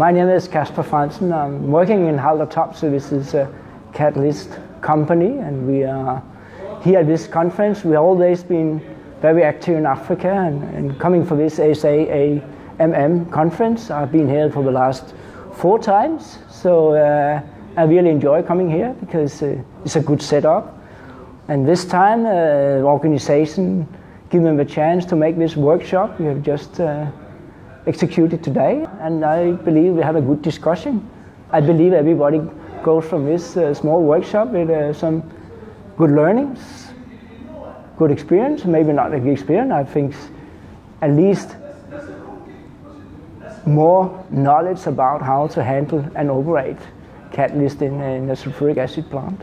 My name is Casper Frandsen. I'm working in Haldor Topsoe, which is a catalyst company, and we are here at this conference. We have always been very active in Africa and, and coming for this SAIMM conference. I've been here for the last four times, so uh, I really enjoy coming here because uh, it's a good setup. And this time, uh, the organization give them a chance to make this workshop. We have just uh, executed today, and I believe we have a good discussion. I believe everybody goes from this uh, small workshop with uh, some good learnings, good experience, maybe not a good experience, I think at least more knowledge about how to handle and operate catalyst in, in a sulfuric acid plant.